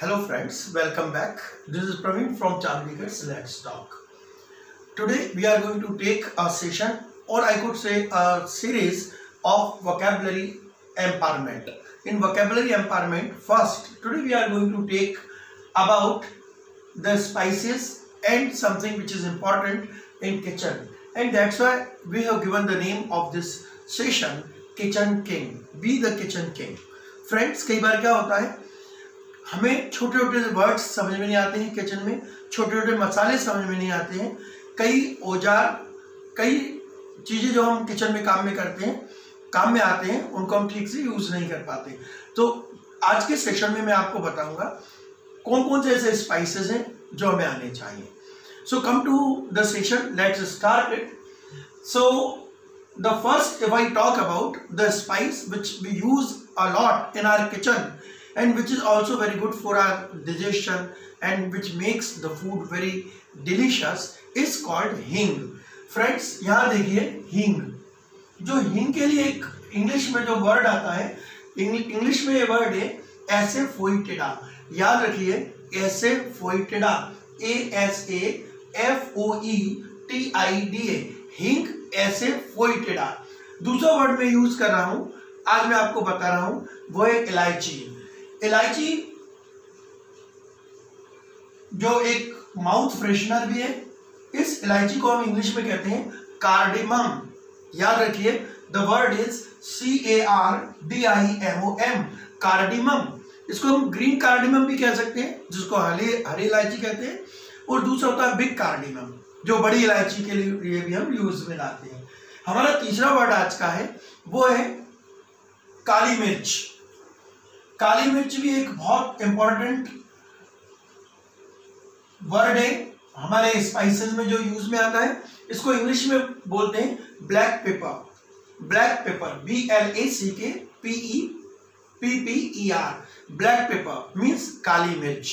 Hello friends, welcome back. This is Praveen from Chandikars Let's Talk. Today we are going to take a session or I could say a series of vocabulary empowerment. In vocabulary empowerment, first today we are going to take about the spices and something which is important in kitchen and that's why we have given the name of this session kitchen king be the kitchen king friends कई बार क्या होता है हमें छोटे छोटे words समझ में नहीं आते हैं किचन में, छोटे छोटे मसाले समझ में नहीं आते हैं। कई औज़ार, कई चीज़ें जो हम किचन में काम में करते हैं, काम में आते हैं, उनको हम ठीक से यूज़ नहीं कर पाते तो आज के सेशन में मैं आपको बताऊँगा कौन कौन से ऐसे स्पाइसेस हैं जो हमें आने चाहिए। So come to the session let's start it so the first if I talk about the spice which we use a lot in our kitchen and which is also very good for our digestion and which makes the food very delicious is called hing. Friends यहाँ देखिए hing. जो hing के लिए एक English में जो word आता है इंग्लिश में ये वर्ड है ऐसे फोइटेडा याद रखिए ऐसे asafoetida A S A F O E T I D A हिंग ऐसे फोइटेडा दूसरा वर्ड मैं यूज़ कर रहा हूँ, आज मैं आपको बता रहा हूँ, वो है इलायची। इलायची, जो एक माउथ फ्रेशनर भी है, इस इलायची को हम इंग्लिश में कहते हैं कार्डिमम याद रखिए the word is C A R D I M O M cardamom इसको हम ग्रीन कार्डिमम भी कह सकते हैं, जिसको हरी हरी इलायची कहते हैं, और दूसरा होता है बिग कार्डिमम जो बड़ी इलायची के लिए भी हम यूज़ में लाते हैं। हमारा तीसरा वर्ड आज का है, वो है काली मिर्च। काली मिर्च भी एक बहुत इंपॉर्टेंट वर्ड है। हमारे स्पाइसेस में जो यूज़ में आता है, इसको इंग्लिश में बोलते हैं black pepper black pepper B L A C K P E P P E R black pepper means kali mirch.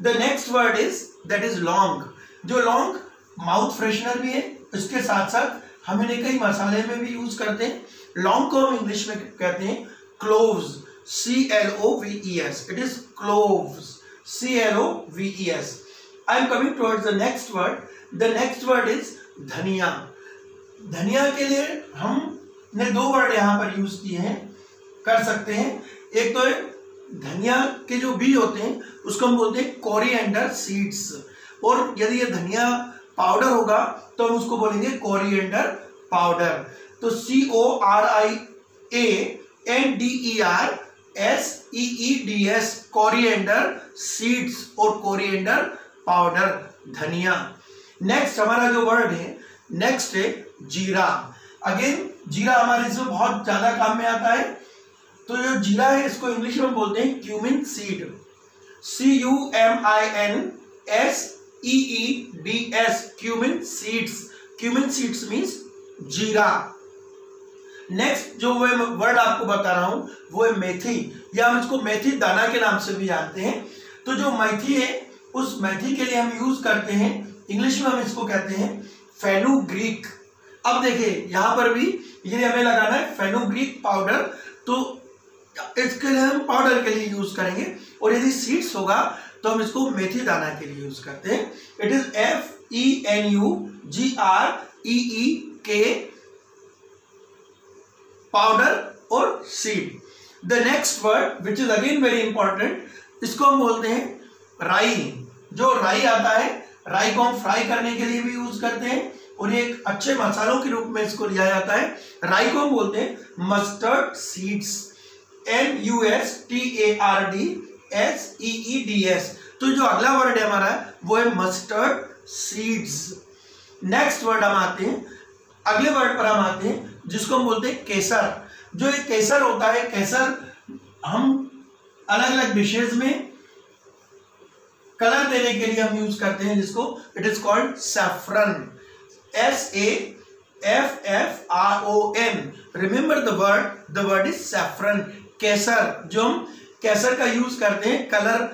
The next word is that is laung जो लॉन्ग माउथ फ्रेशनर भी है इसके साथ साथ हम इन्हें कई मसाले में भी यूज़ करते हैं। लॉन्ग को हम इंग्लिश में कहते हैं cloves C L O V E S. It is cloves. C L O V E S. I am coming towards the next word. The next word is धनिया धनिया के लिए हमने दो वर्ड यहाँ पर यूज़ किए हैं, कर सकते हैं एक तो धनिया के जो बीज होते हैं, उसको हम बोलते हैं कोरिएंडर सीड्स और यदि ये धनिया पाउडर होगा तो हम उसको बोलेंगे कोरिएंडर पाउडर तो C O R I A N D E R S E D S coriander seeds और कोरिएंडर पाउडर धनिया। नेक्स्ट हमारा जो वर्ड है नेक्स्ट है जीरा। अगेन जीरा हमारे इसमें बहुत ज़्यादा काम में आता है। तो जो जीरा है, इसको इंग्लिश में बोलते हैं cumin seed C U M I N S E D S cumin seeds cumin seeds means जीरा। नेक्स्ट जो वर्ड आपको बता रहा हूँ, वो है मेथी। या हम इसको मेथी दाना के नाम से भी जानते हैं। तो जो मैथी है, उस मैथी के लिए हम यूज़ करते हैं। इंग्लिश में हम इसको कहते हैं फेनुग्रीक अब देखिए, यहाँ पर भी ये हमें लगाना है फेनुग्रीक पाउडर तो इसके लिए हम पाउडर के लिए यूज़ करेंगे। और यदि सीड्स होगा तो हम इसको मेथी दाना के लिए यूज़ करते हैं। It is F E N U G R E E K powder और seed the next word which is again very important इसको हम बोलते हैं राई जो राई आता है राई को हम फ्राई करने के लिए भी यूज़ करते हैं और एक अच्छे मसालों के रूप में इसको लिया जाता है। राई को हम बोलते हैं mustard seeds M U S T A R D S E E D S तो जो अगला वर्ड है हमारा, वो है मस्टर्ड सीड्स नेक्स्ट वर्ड हम आते हैं अगले वर्ड पर हम आते हैं, जिसको हम बोलते हैं केसर। जो एक केसर होता है, केसर हम अलग अलग डिशेज में कलर देने के लिए हम यूज़ करते हैं, जिसको it is called saffron S A F F R O N remember the word the word is saffron kesar, जो हम केसर का यूज़ करते हैं कलर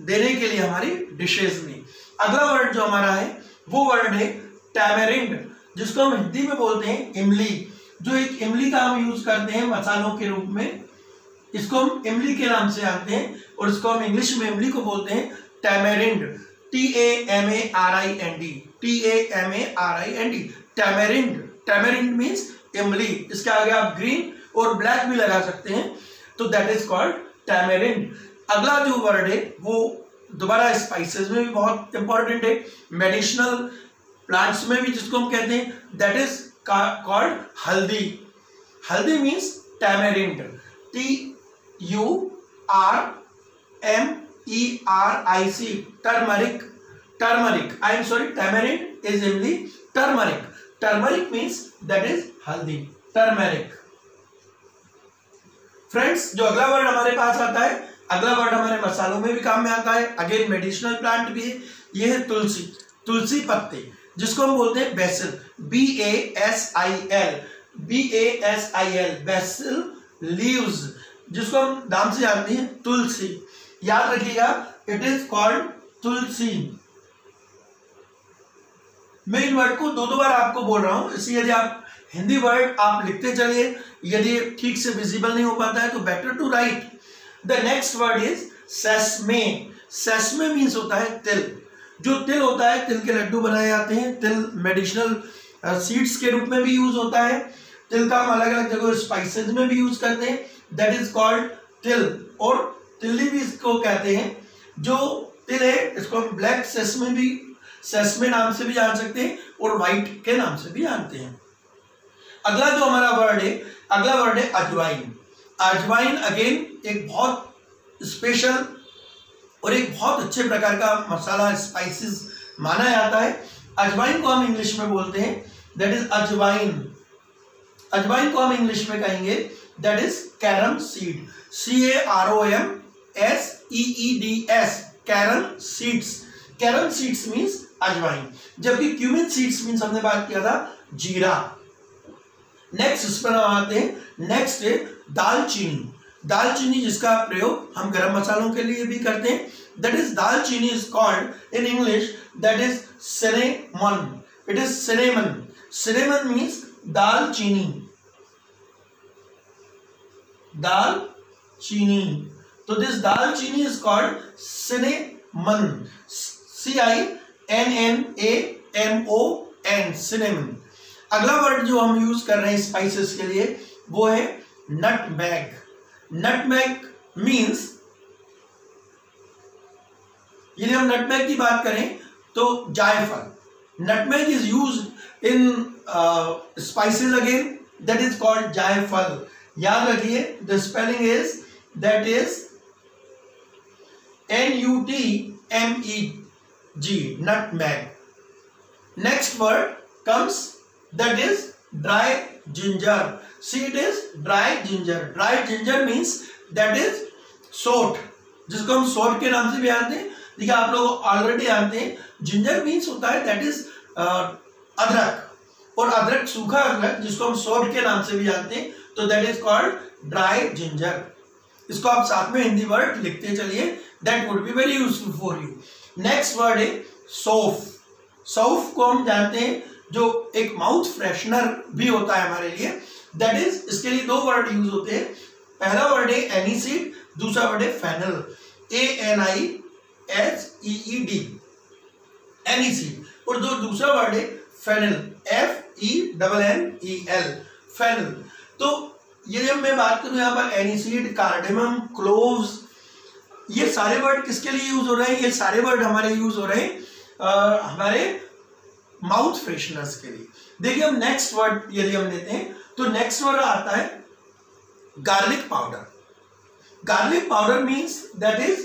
देने के लिए हमारी डिशेज में। अगला वर्ड जो हमारा है, वो वर्ड है टैमेरिंड जिसको हम हिंदी में बोलते हैं इमली, जो एक इमली का हम यूज़ करते हैं मसालों के रूप में, इसको हम इमली के नाम से जानते हैं और इसको हम इंग्लिश में इमली को बोलते हैं tamarind T A M A R I N D T A M A R I N D tamarind tamarind means imli, इसके आगे आप ग्रीन और ब्लैक भी लगा सकते हैं तो दैट इज़ कॉल्ड टैमेरिंड अगला जो वर्ड है, वो दोबारा स्पाइसेस में भी बहुत इंपॉर्टेंट है मेडिसिनल प्लांट्स में भी जिसको हम कहते हैं that is called haldi. Haldi means tamarind T U R M E R I C turmeric turmeric I am sorry tamarind is imli turmeric turmeric means that is haldi. Turmeric friends जो अगला word हमारे पास आता है, अगला word हमारे मसालों में भी काम में आता है। अगेन मेडिसिनल प्लांट भी है। ये है तुलसी। तुलसी पत्ते। जिसको हम बोलते हैं basil B A S I L B A S I L basil leaves जिसको हम नाम से जानते हैं तुलसी। याद रखिएगा इट इज़ कॉल्ड तुलसी। मैं इन वर्ड को दो दो बार आपको बोल रहा हूँ, इसलिए यदि आप हिंदी वर्ड आप लिखते चलिए, यदि ठीक से विजिबल नहीं हो पाता है तो better to write the next word is sesame sesame means होता है तिल। जो तिल होता है, तिल के लड्डू बनाए जाते हैं। तिल मेडिसिनल सीड्स के रूप में भी यूज़ होता है। तिल का हम अलग अलग जगह स्पाइसेस में भी यूज़ करते हैं। दैट इज़ कॉल्ड तिल। और तिल्ली भी इसको कहते हैं। जो तिल है, इसको हम ब्लैक सेस्मे भी सेस्मे नाम से भी जान सकते हैं और वाइट के नाम से भी जानते हैं। अगला जो हमारा वर्ड है, अगला वर्ड है अजवाइन। अजवाइन अगेन एक बहुत स्पेशल और एक बहुत अच्छे प्रकार का मसाला स्पाइसेस माना जाता है। अजवाइन को हम इंग्लिश में बोलते हैं दैट इज़ अजवाइन। अजवाइन को हम इंग्लिश में कहेंगे that is carom seed C A R O M S E E D S carom seeds carom seeds means ajwain. जबकि क्यूमिन सीड्स मीन्स हमने बात किया था, जीरा। नेक्स्ट इस पर हम आते हैं। नेक्स्ट है, दालचीनी। दालचीनी जिसका प्रयोग हम गरम मसालों के लिए भी करते हैं। That is dalchini is called in English that is cinnamon it is cinnamon cinnamon means dalchini dal chini. तो this dal chini is called cinnamon C I N N A M O N cinnamon अगला word जो हम use कर रहे हैं spices के लिए, वो है nutmeg nutmeg means यदि हम नटमैग की बात करें तो जायफल। Nutmeg is use in spices again that is called jaiphal. याद रखिए the spelling is that is N U T M E G nutmeg next word comes that is dry ginger it is dry ginger. Dry ginger means that is सोट जिसको हम सोट के नाम से भी जानते हैं। देखिए, आप लोग ऑलरेडी जानते हैं। जिंजर मीन्स होता है दैट इज़ अदरक। और अदरक, सूखा अदरक, जिसको हम सोट के नाम से भी जानते हैं तो that is called dry ginger इसको आप साथ में हिंदी वर्ड लिखते चलिए। That would be very useful for you next word है सोफ सौफ को हम जानते हैं जो एक माउथ फ्रेशनर भी होता है हमारे लिए। दैट इज़ इसके लिए दो वर्ड यूज़ होते हैं। पहला वर्ड है एनीसीड दूसरा वर्ड है fennel A N I H E D aniseed और जो दूसरा वर्ड है fennel F E double N E L fennel तो ये जब मैं बात करूँ यहाँ पर एनीसीड कार्डेमम क्लोव्स ये सारे वर्ड किसके लिए यूज़ हो रहे हैं? ये सारे वर्ड हमारे यूज़ हो रहे हैं हमारे माउथ फ्रेशनर्स के लिए। देखिए हम नेक्स्ट वर्ड यदि हम लेते हैं तो नेक्स्ट वर्ड आता है garlic powder garlic powder means that is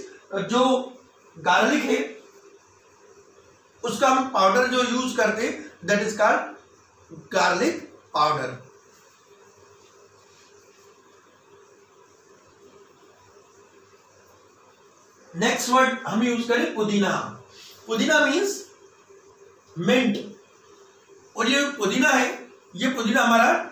जो गार्लिक है, उसका हम पाउडर जो यूज़ करते that is called garlic powder next word हम यूज़ करें पुदीना. पुदीना मीन्स मिंट और ये पुदीना है, ये पुदीना हमारा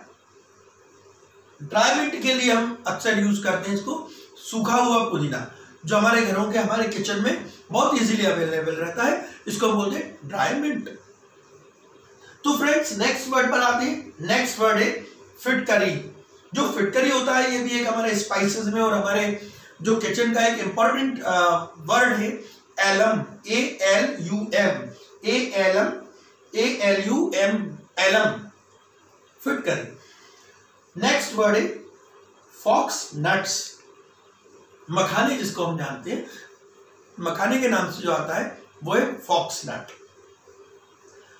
ड्राई मिंट के लिए हम अक्सर यूज़ करते हैं इसको, सूखा हुआ पुदीना, जो हमारे घरों के, हमारे किचन में बहुत इजीली अवेलेबल रहता है। इसको हम बोलते हैं ड्राई मिंट तो फ्रेंड्स नेक्स्ट वर्ड पर आते हैं। नेक्स्ट वर्ड है फिटकरी जो फिटकरी होता है, ये भी एक हमारे स्पाइसेस में और हमारे जो किचन का एक इंपॉर्टेंट वर्ड है alum A L U M A L M A L U M alum फिटकरी नेक्स्ट वर्ड है फॉक्स नट्स मखाने जिसको हम जानते हैं, मखाने के नाम से जो आता है, वो है फॉक्स नट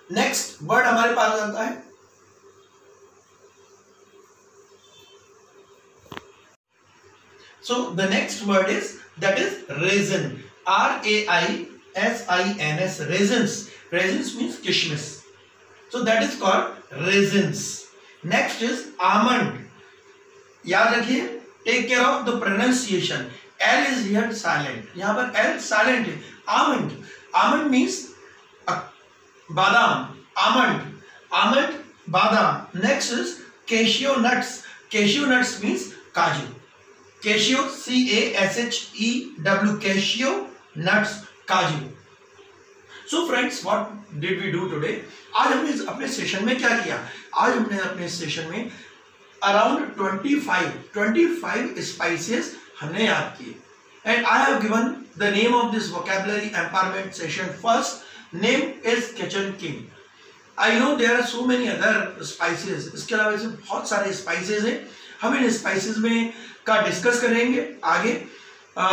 नेक्स्ट वर्ड हमारे पास आता है so the next word is that is raisin R A I S I N S raisins raisins means kishmish so that is called raisins next is almond याद रखिए take care of the pronunciation L is here silent यहाँ पर L silent है almond almond means badam almond almond badam. Next is cashew nuts cashew nuts means kaju. Cashew C A S H E W cashew nuts kaju. So friends what did we do today आज हमने अपने session में क्या किया? आज हमने अपने session में अराउंड 25 25 स्पाइसेस हमने याद किए। And I have given the name of this vocabulary empowerment session first name is kitchen king I know there are so many other spices इसके अलावा ऐसे बहुत सारे स्पाइसेस हैं। हम इन स्पाइसेस में का डिस्कस करेंगे आगे। आ,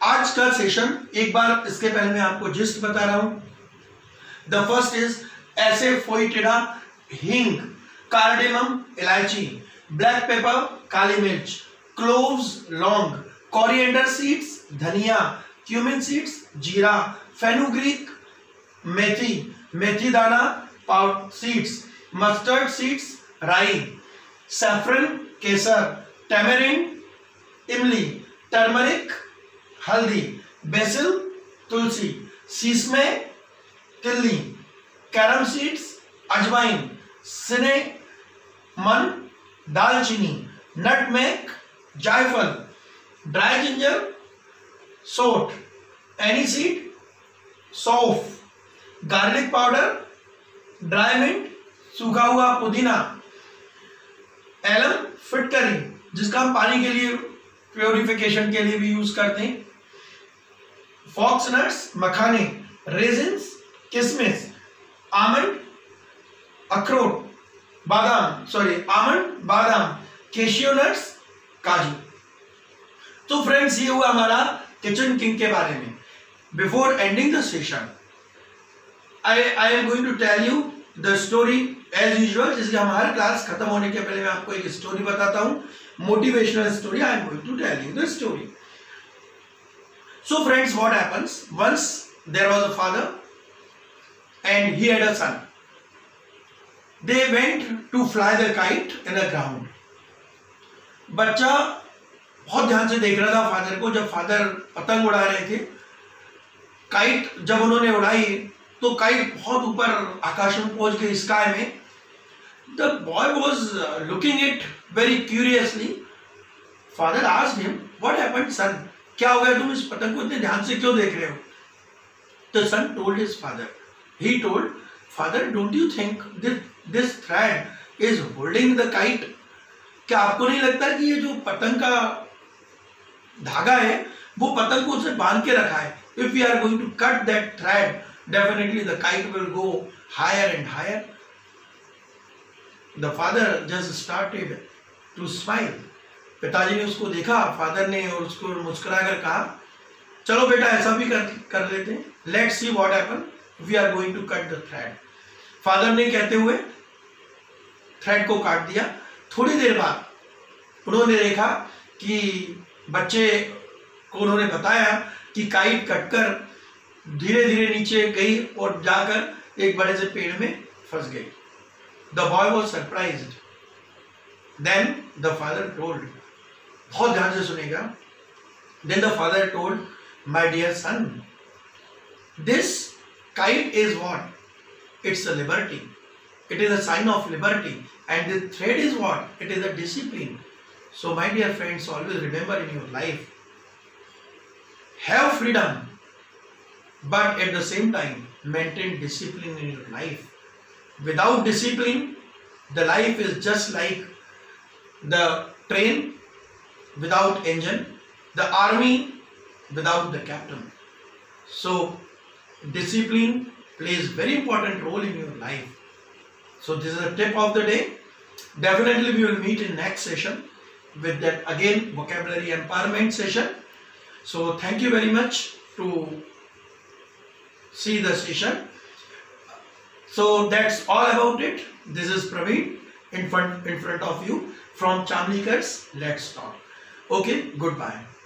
आज का सेशन एक बार इसके पहले मैं आपको जिस्ट बता रहा हूँ। द फ़र्स्ट इज़ ऐसे फोइटिडा हिंग कार्डेमम इलायची, ब्लैक पेपर, काली मिर्च, क्लोव्स, लौंग, कोरिएंडर सीड्स, धनिया, क्यूमिन सीड्स, जीरा, फेनुग्रीक, मेथी मेथी दाना पाउड सीड्स, मस्टर्ड सीड्स, राई, सैफरन, केसर, टेमेरिन, इमली, टर्मरिक, हल्दी, बेसिल, तुलसी, सीसमे, तिल्ली, कैरम सीड्स, अजवाइन। सिने, मन, दालचीनी नटमेक जायफल, ड्राई जिंजर, सोट एनी सीड सौफ, गार्लिक पाउडर, ड्राई मिंट, सूखा हुआ पुदीना, एलम फिटकरी जिसका हम पानी के लिए, प्योरिफिकेशन के लिए भी यूज़ करते हैं। फॉक्स नट्स, मखाने, रेजिन्स, किसमिस, आमंड अखरोट, बादाम सॉरी आमंड बादाम केशियो नट्स काजू। तो फ्रेंड्स ये हुआ हमारा किचन किंग के बारे में। Before ending the session I I am going to tell you the story as usual जैसे हमारा क्लास खत्म होने के पहले मैं आपको एक स्टोरी बताता हूँ। Motivational story I am going to tell you the story so friends what happens once there was a father and he had a son they went to fly the kite in a ground बच्चा बहुत ध्यान से देख रहा था father को, जब father पतंग उड़ा रहे थे। काइट जब उन्होंने उड़ाई तो काइट बहुत ऊपर आकाश में पहुँच गई स्काई में। The boy was looking it very curiously father आज हिम व्हाट सन क्या हो गया? तुम इस पतंग को इतने ध्यान से क्यों देख रहे हो? The son told his father he told father don't you think this thread is holding the kite क्या आपको नहीं लगता कि ये जो पतंग का धागा है, वो पतंग को उसे बाँध के रखा है? If you are going to cut that thread definitely the kite will go higher and higher the father just started to smile पिताजी ने उसको देखा फादर ने और उसको मुस्कुरा कर कहा, चलो बेटा, ऐसा भी कर कर लेते हैं। Let see what happen we are going to cut the thread father ने कहते हुए थ्रेड को काट दिया। थोड़ी देर बाद उन्होंने देखा कि बच्चे को उन्होंने बताया कि काइट कटकर धीरे धीरे नीचे गई और जाकर एक बड़े से पेड़ में फंस गई। The boy was surprise then the father told बहुत ध्यान से सुनेगा then the father told my dear son this kite is what it's a liberty It is a sign of liberty. And the thread is what? It is a discipline. So, my dear friends, always remember in your life have freedom, but at the same time, maintain discipline in your life. Without discipline, the life is just like the train without engine, the army without the captain. So discipline plays very important role in your life. So this is a tip of the day. Definitely we will meet in next session with that again vocabulary empowerment session. So thank you very much to see the session. So that's all about it. This is Praveen in front in front of you from Chamlikers. Let's talk. Okay, goodbye.